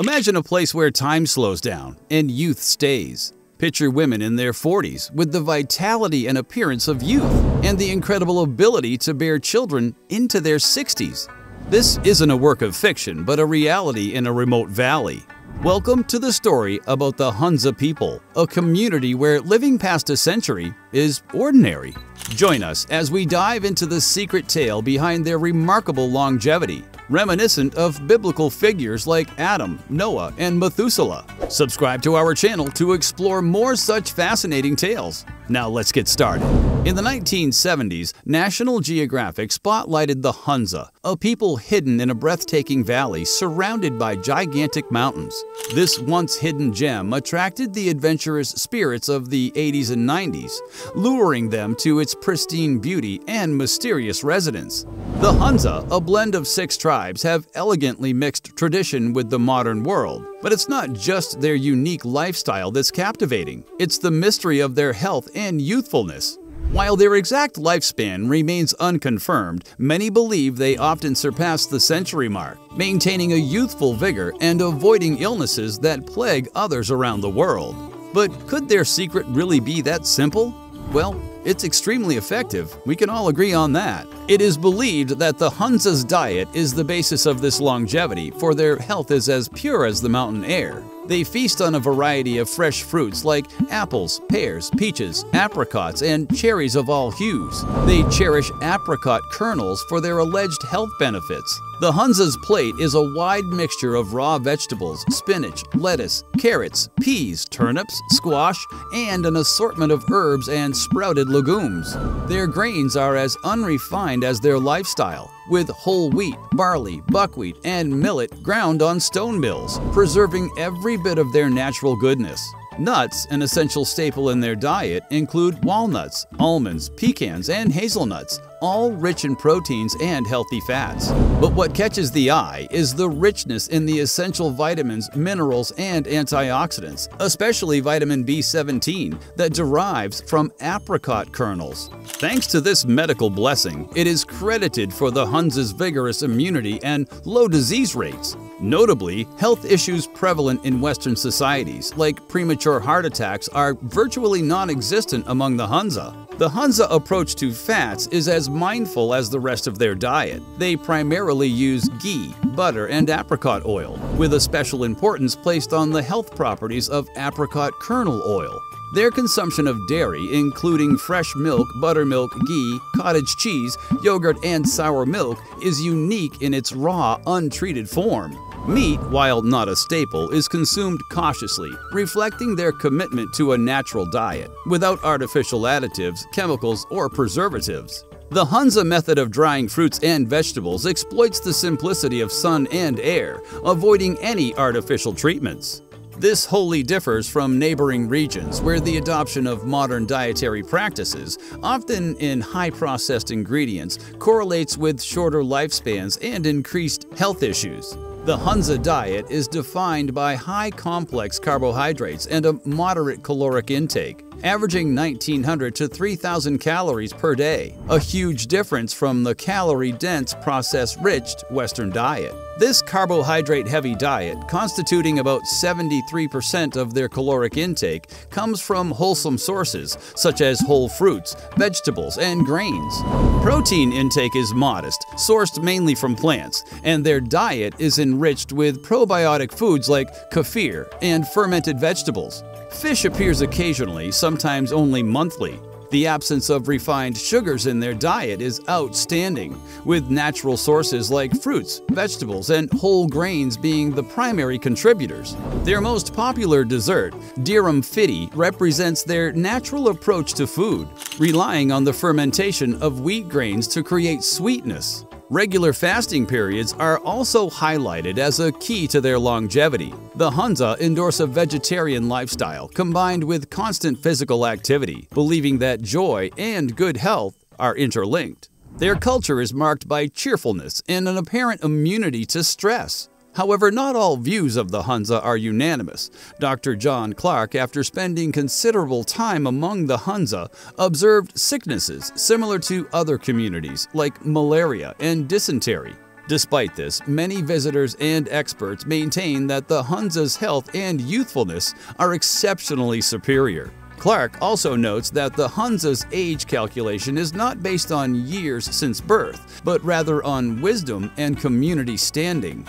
Imagine a place where time slows down and youth stays. Picture women in their 40s with the vitality and appearance of youth and the incredible ability to bear children into their 60s. This isn't a work of fiction, but a reality in a remote valley. Welcome to the story about the Hunza people, a community where living past a century is ordinary. Join us as we dive into the secret tale behind their remarkable longevity reminiscent of biblical figures like Adam, Noah, and Methuselah. Subscribe to our channel to explore more such fascinating tales. Now let's get started. In the 1970s, National Geographic spotlighted the Hunza, a people hidden in a breathtaking valley surrounded by gigantic mountains. This once hidden gem attracted the adventurous spirits of the 80s and 90s, luring them to its pristine beauty and mysterious residents. The Hunza, a blend of six tribes, have elegantly mixed tradition with the modern world. But it's not just their unique lifestyle that's captivating, it's the mystery of their health and youthfulness. While their exact lifespan remains unconfirmed, many believe they often surpass the century mark, maintaining a youthful vigor and avoiding illnesses that plague others around the world. But could their secret really be that simple? Well, it's extremely effective, we can all agree on that. It is believed that the Hunza's diet is the basis of this longevity, for their health is as pure as the mountain air. They feast on a variety of fresh fruits like apples, pears, peaches, apricots, and cherries of all hues. They cherish apricot kernels for their alleged health benefits. The Hunza's plate is a wide mixture of raw vegetables, spinach, lettuce, carrots, peas, turnips, squash, and an assortment of herbs and sprouted legumes. Their grains are as unrefined as their lifestyle, with whole wheat, barley, buckwheat, and millet ground on stone mills, preserving every bit of their natural goodness. Nuts, an essential staple in their diet, include walnuts, almonds, pecans, and hazelnuts, all rich in proteins and healthy fats. But what catches the eye is the richness in the essential vitamins, minerals, and antioxidants, especially vitamin B17 that derives from apricot kernels. Thanks to this medical blessing, it is credited for the Hunza's vigorous immunity and low disease rates. Notably, health issues prevalent in Western societies, like premature heart attacks, are virtually non-existent among the Hunza. The Hunza approach to fats is as mindful as the rest of their diet. They primarily use ghee, butter, and apricot oil, with a special importance placed on the health properties of apricot kernel oil. Their consumption of dairy, including fresh milk, buttermilk, ghee, cottage cheese, yogurt, and sour milk, is unique in its raw, untreated form. Meat, while not a staple, is consumed cautiously, reflecting their commitment to a natural diet, without artificial additives, chemicals, or preservatives. The Hunza method of drying fruits and vegetables exploits the simplicity of sun and air, avoiding any artificial treatments. This wholly differs from neighboring regions where the adoption of modern dietary practices, often in high-processed ingredients, correlates with shorter lifespans and increased health issues. The Hunza diet is defined by high complex carbohydrates and a moderate caloric intake, averaging 1900 to 3000 calories per day, a huge difference from the calorie-dense, process-rich Western diet. This carbohydrate-heavy diet, constituting about 73% of their caloric intake, comes from wholesome sources such as whole fruits, vegetables, and grains. Protein intake is modest, sourced mainly from plants, and their diet is enriched with probiotic foods like kefir and fermented vegetables. Fish appears occasionally, sometimes only monthly. The absence of refined sugars in their diet is outstanding, with natural sources like fruits, vegetables, and whole grains being the primary contributors. Their most popular dessert, Diram Fiti, represents their natural approach to food, relying on the fermentation of wheat grains to create sweetness. Regular fasting periods are also highlighted as a key to their longevity. The Hunza endorse a vegetarian lifestyle combined with constant physical activity, believing that joy and good health are interlinked. Their culture is marked by cheerfulness and an apparent immunity to stress. However, not all views of the Hunza are unanimous. Dr. John Clark, after spending considerable time among the Hunza, observed sicknesses similar to other communities like malaria and dysentery. Despite this, many visitors and experts maintain that the Hunza's health and youthfulness are exceptionally superior. Clark also notes that the Hunza's age calculation is not based on years since birth, but rather on wisdom and community standing.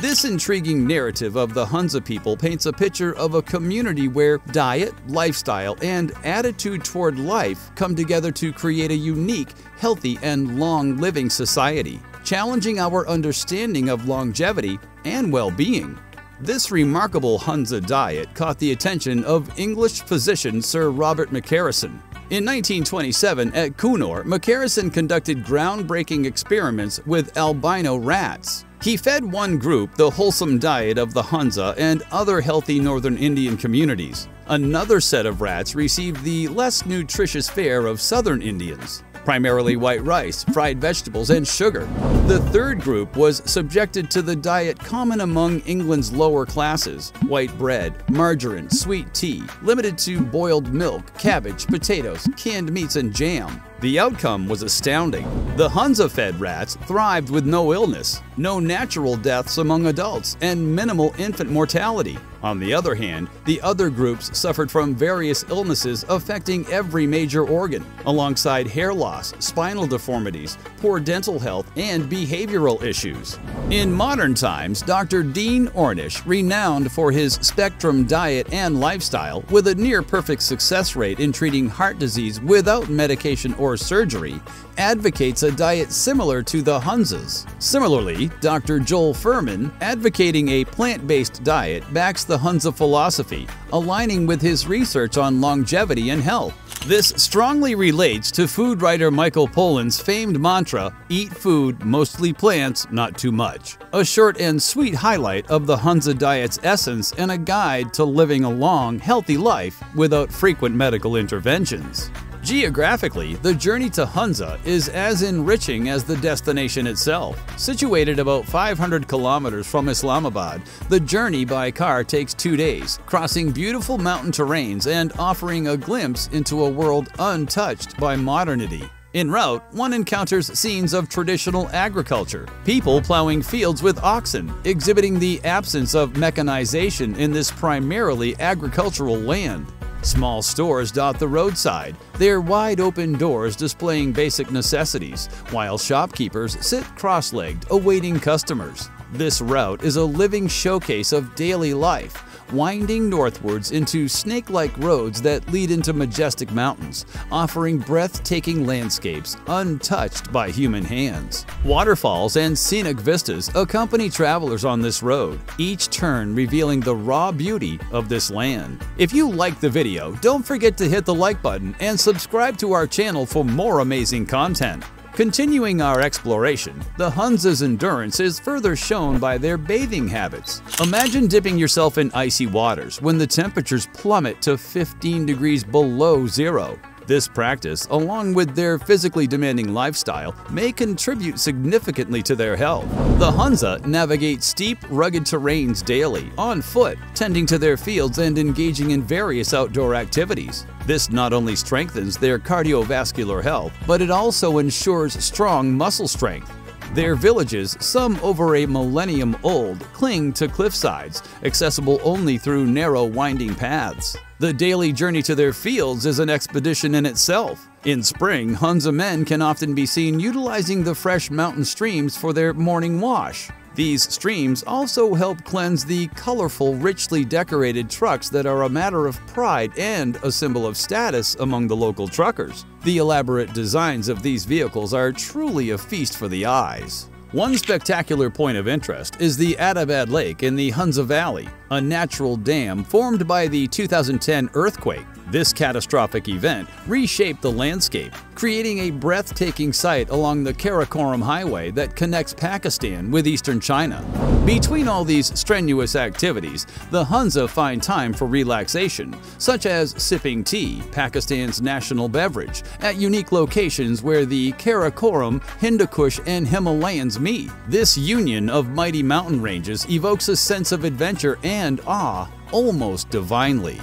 This intriguing narrative of the Hunza people paints a picture of a community where diet, lifestyle, and attitude toward life come together to create a unique, healthy, and long living society, challenging our understanding of longevity and well being. This remarkable Hunza diet caught the attention of English physician Sir Robert McCarrison. In 1927, at Coonoor, McCarrison conducted groundbreaking experiments with albino rats. He fed one group the wholesome diet of the Hunza and other healthy northern Indian communities. Another set of rats received the less nutritious fare of southern Indians primarily white rice, fried vegetables, and sugar. The third group was subjected to the diet common among England's lower classes white bread, margarine, sweet tea, limited to boiled milk, cabbage, potatoes, canned meats, and jam. The outcome was astounding. The Hunza-fed rats thrived with no illness, no natural deaths among adults, and minimal infant mortality. On the other hand, the other groups suffered from various illnesses affecting every major organ, alongside hair loss, spinal deformities, poor dental health, and behavioral issues. In modern times, Dr. Dean Ornish, renowned for his spectrum diet and lifestyle, with a near-perfect success rate in treating heart disease without medication or surgery, advocates a diet similar to the Hunza's. Similarly, Dr. Joel Fuhrman, advocating a plant-based diet, backs the Hunza philosophy, aligning with his research on longevity and health. This strongly relates to food writer Michael Pollan's famed mantra, eat food, mostly plants, not too much. A short and sweet highlight of the Hunza diet's essence and a guide to living a long, healthy life without frequent medical interventions. Geographically, the journey to Hunza is as enriching as the destination itself. Situated about 500 kilometers from Islamabad, the journey by car takes two days, crossing beautiful mountain terrains and offering a glimpse into a world untouched by modernity. En route, one encounters scenes of traditional agriculture, people plowing fields with oxen, exhibiting the absence of mechanization in this primarily agricultural land. Small stores dot the roadside, their wide open doors displaying basic necessities, while shopkeepers sit cross-legged awaiting customers. This route is a living showcase of daily life, winding northwards into snake-like roads that lead into majestic mountains, offering breathtaking landscapes untouched by human hands. Waterfalls and scenic vistas accompany travelers on this road, each turn revealing the raw beauty of this land. If you liked the video, don't forget to hit the like button and subscribe to our channel for more amazing content. Continuing our exploration, the Hunza's endurance is further shown by their bathing habits. Imagine dipping yourself in icy waters when the temperatures plummet to 15 degrees below zero. This practice, along with their physically demanding lifestyle, may contribute significantly to their health. The Hunza navigate steep, rugged terrains daily, on foot, tending to their fields and engaging in various outdoor activities. This not only strengthens their cardiovascular health, but it also ensures strong muscle strength. Their villages, some over a millennium old, cling to cliffsides, accessible only through narrow winding paths. The daily journey to their fields is an expedition in itself. In spring, Hunza men can often be seen utilizing the fresh mountain streams for their morning wash. These streams also help cleanse the colorful, richly decorated trucks that are a matter of pride and a symbol of status among the local truckers. The elaborate designs of these vehicles are truly a feast for the eyes. One spectacular point of interest is the Attabad Lake in the Hunza Valley, a natural dam formed by the 2010 earthquake. This catastrophic event reshaped the landscape, creating a breathtaking sight along the Karakoram Highway that connects Pakistan with eastern China. Between all these strenuous activities, the Hunza find time for relaxation, such as sipping tea, Pakistan's national beverage, at unique locations where the Karakoram, Hindukush, and Himalayas meet. This union of mighty mountain ranges evokes a sense of adventure and awe almost divinely.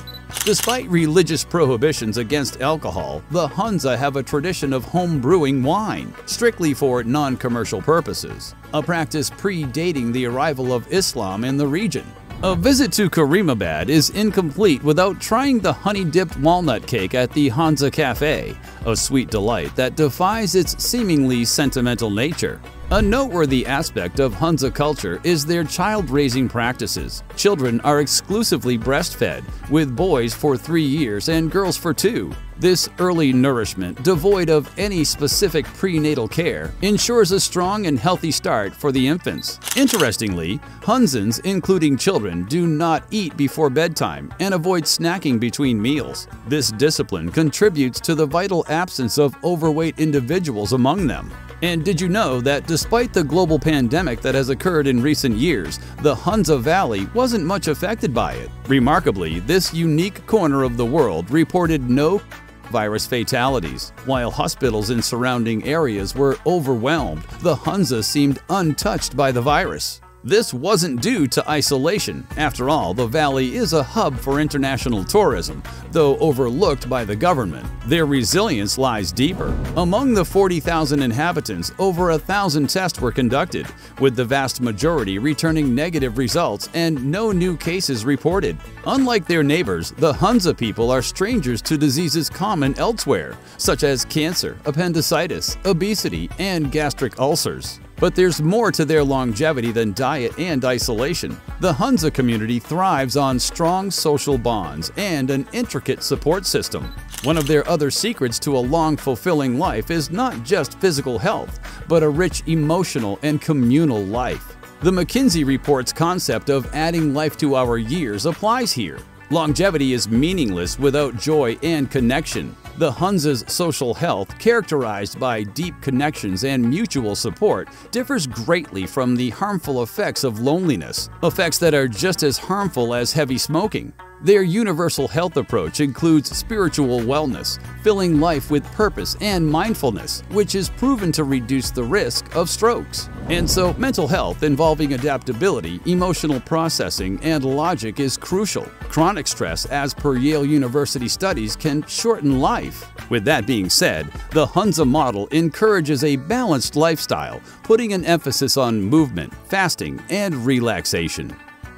Despite religious prohibitions against alcohol, the Hunza have a tradition of home brewing wine, strictly for non-commercial purposes, a practice predating the arrival of Islam in the region. A visit to Karimabad is incomplete without trying the honey-dipped walnut cake at the Hunza Cafe, a sweet delight that defies its seemingly sentimental nature. A noteworthy aspect of Hunza culture is their child-raising practices. Children are exclusively breastfed, with boys for three years and girls for two. This early nourishment, devoid of any specific prenatal care, ensures a strong and healthy start for the infants. Interestingly, Hunzans, including children, do not eat before bedtime and avoid snacking between meals. This discipline contributes to the vital absence of overweight individuals among them. And did you know that despite the global pandemic that has occurred in recent years, the Hunza Valley wasn't much affected by it? Remarkably, this unique corner of the world reported no virus fatalities. While hospitals in surrounding areas were overwhelmed, the Hunza seemed untouched by the virus. This wasn't due to isolation. After all, the valley is a hub for international tourism, though overlooked by the government. Their resilience lies deeper. Among the 40,000 inhabitants, over a thousand tests were conducted, with the vast majority returning negative results and no new cases reported. Unlike their neighbors, the Hunza people are strangers to diseases common elsewhere, such as cancer, appendicitis, obesity, and gastric ulcers. But there's more to their longevity than diet and isolation. The Hunza community thrives on strong social bonds and an intricate support system. One of their other secrets to a long, fulfilling life is not just physical health, but a rich emotional and communal life. The McKinsey Report's concept of adding life to our years applies here. Longevity is meaningless without joy and connection. The Hunza's social health, characterized by deep connections and mutual support, differs greatly from the harmful effects of loneliness, effects that are just as harmful as heavy smoking. Their universal health approach includes spiritual wellness, filling life with purpose and mindfulness, which is proven to reduce the risk of strokes. And so, mental health involving adaptability, emotional processing, and logic is crucial. Chronic stress, as per Yale University studies, can shorten life. With that being said, the Hunza model encourages a balanced lifestyle, putting an emphasis on movement, fasting, and relaxation.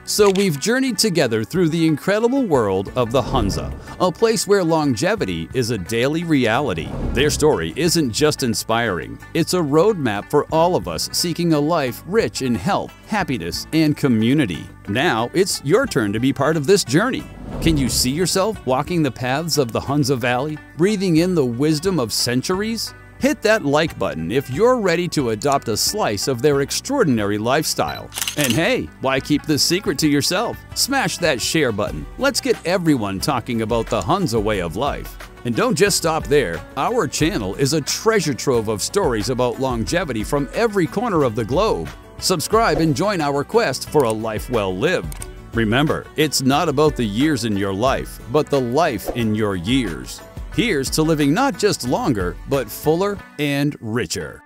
So we've journeyed together through the incredible world of the Hunza, a place where longevity is a daily reality. Their story isn't just inspiring, it's a roadmap for all of us seeking a life rich in health, happiness, and community. Now it's your turn to be part of this journey. Can you see yourself walking the paths of the Hunza Valley, breathing in the wisdom of centuries? Hit that like button if you're ready to adopt a slice of their extraordinary lifestyle. And hey, why keep this secret to yourself? Smash that share button. Let's get everyone talking about the Hunza way of life. And don't just stop there. Our channel is a treasure trove of stories about longevity from every corner of the globe. Subscribe and join our quest for a life well lived. Remember, it's not about the years in your life, but the life in your years. Here's to living not just longer, but fuller and richer.